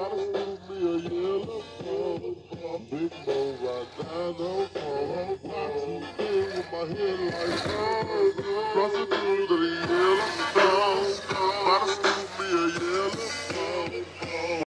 Somebody steal me a yellow phone. Big Mo right down the phone. Watching with my headlights on. oh.